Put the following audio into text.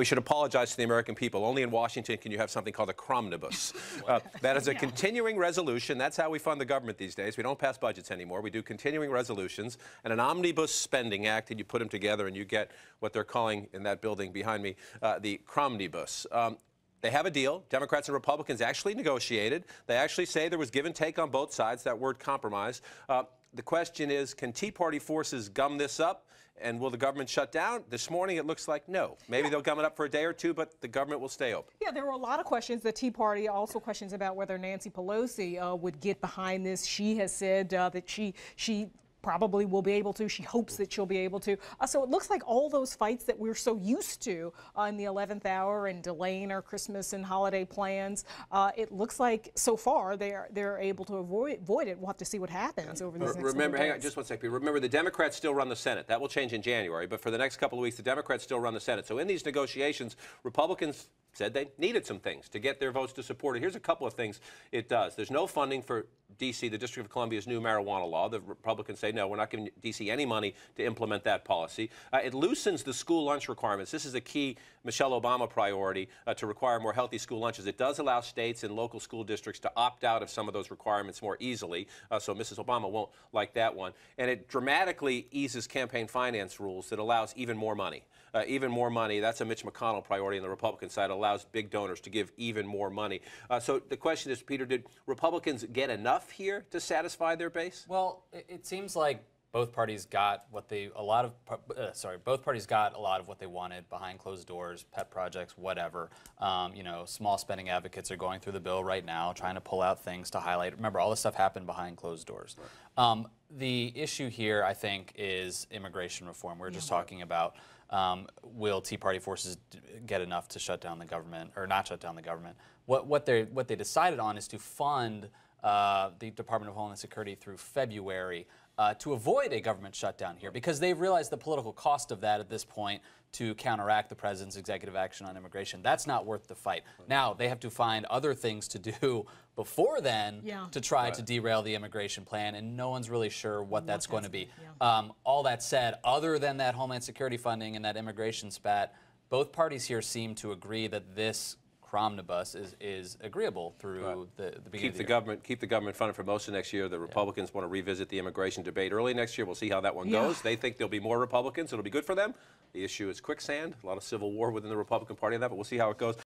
we should apologize to the American people. Only in Washington can you have something called a cromnibus. Uh, that is a continuing resolution. That's how we fund the government these days. We don't pass budgets anymore. We do continuing resolutions and an omnibus spending act, and you put them together and you get what they're calling in that building behind me uh, the cromnibus. Um, they have a deal. Democrats and Republicans actually negotiated. They actually say there was give and take on both sides, that word compromise. Uh, the question is can Tea Party forces gum this up? And will the government shut down? This morning it looks like no. Maybe they'll gum it up for a day or two, but the government will stay open. Yeah, there were a lot of questions. The Tea Party also questions about whether Nancy Pelosi uh, would get behind this. She has said uh, that she she probably will be able to. She hopes that she'll be able to. Uh, so it looks like all those fights that we're so used to uh, in the 11th hour and delaying our Christmas and holiday plans, uh, it looks like so far they're they're able to avoid, avoid it. We'll have to see what happens over these next Remember, hang on just one second. Remember, the Democrats still run the Senate. That will change in January, but for the next couple of weeks, the Democrats still run the Senate. So in these negotiations, Republicans said they needed some things to get their votes to support it. Here's a couple of things it does. There's no funding for D.C., the District of Columbia's new marijuana law. The Republicans say, no, we're not giving D.C. any money to implement that policy. Uh, it loosens the school lunch requirements. This is a key Michelle Obama priority uh, to require more healthy school lunches. It does allow states and local school districts to opt out of some of those requirements more easily, uh, so Mrs. Obama won't like that one. And it dramatically eases campaign finance rules that allows even more money. Uh, even more money. That's a Mitch McConnell priority on the Republican side. Allows big donors to give even more money. Uh, so the question is, Peter, did Republicans get enough here to satisfy their base? Well, it seems like both parties got what they a lot of uh, sorry both parties got a lot of what they wanted behind closed doors pet projects whatever. Um, you know small spending advocates are going through the bill right now trying to pull out things to highlight. Remember all this stuff happened behind closed doors. Um, the issue here i think is immigration reform. We are just talking about um, will tea party forces d- get enough to shut down the government or not shut down the government? What, what they what they decided on is to fund uh, the Department of Homeland Security through February uh, to avoid a government shutdown here because they've realized the political cost of that at this point to counteract the president's executive action on immigration. That's not worth the fight. Now they have to find other things to do before then Yeah. to try to derail the immigration plan, and no one's really sure what, that's going to be. yeah. Um, all that said, other than that Homeland Security funding and that immigration spat, both parties here seem to agree that this cromnibus is, is agreeable through the, the beginning Keep of the the year. government keep the government funded for most of next year. The Republicans want to revisit the immigration debate early next year. We'll see how that one Yeah. goes. They think there'll be more Republicans. It'll be good for them. The issue is quicksand. A lot of civil war within the Republican Party on that, but we'll see how it goes.